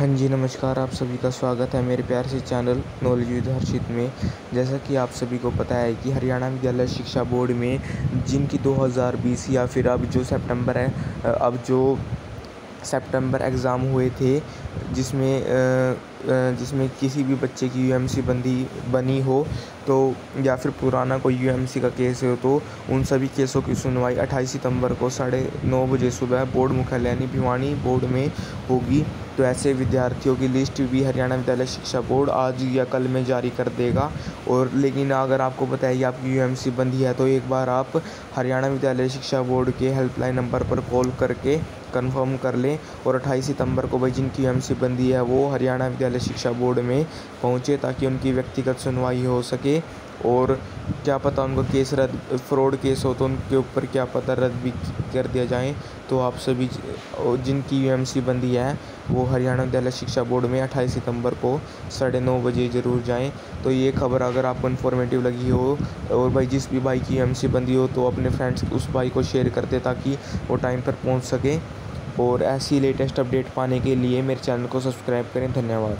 हाँ जी, नमस्कार, आप सभी का स्वागत है मेरे प्यार से चैनल नॉलेज विद हर्षित में। जैसा कि आप सभी को पता है कि हरियाणा विद्यालय शिक्षा बोर्ड में जिनकी 2020 या फिर अब जो सितंबर है, अब जो सितंबर एग्ज़ाम हुए थे, जिसमें जिसमें किसी भी बच्चे की यूएमसी बंदी, बनी हो तो या फिर पुराना कोई यूएमसी का केस हो तो उन सभी केसों की सुनवाई 28 सितंबर को साढ़े नौ बजे सुबह बोर्ड मुख्यालय यानी भिवानी बोर्ड में होगी। तो ऐसे विद्यार्थियों की लिस्ट भी हरियाणा विद्यालय शिक्षा बोर्ड आज या कल में जारी कर देगा। और लेकिन अगर आपको बताया कि आपकी UMC बंदी है तो एक बार आप हरियाणा विद्यालय शिक्षा बोर्ड के हेल्पलाइन नंबर पर कॉल करके कंफर्म कर लें और 28 सितंबर को भाई जिनकी एम बंदी है वो हरियाणा विद्यालय शिक्षा बोर्ड में पहुँचे ताकि उनकी व्यक्तिगत सुनवाई हो सके। और क्या पता उनको केस रद्द, फ्रॉड केस हो तो उनके ऊपर क्या पता रद्द भी कर दिया जाए। तो आप सभी जिनकी यू एम सी बंदी है, वो हरियाणा विद्यालय शिक्षा बोर्ड में अट्ठाईस सितंबर को साढ़े नौ बजे ज़रूर जाएँ। तो ये खबर अगर आपको इन्फॉर्मेटिव लगी हो, और भाई जिस भी भाई की यू एम सी बंदी हो तो अपने फ्रेंड्स उस भाई को शेयर कर दे ताकि वो टाइम पर पहुँच सके। और ऐसी लेटेस्ट अपडेट पाने के लिए मेरे चैनल को सब्सक्राइब करें। धन्यवाद।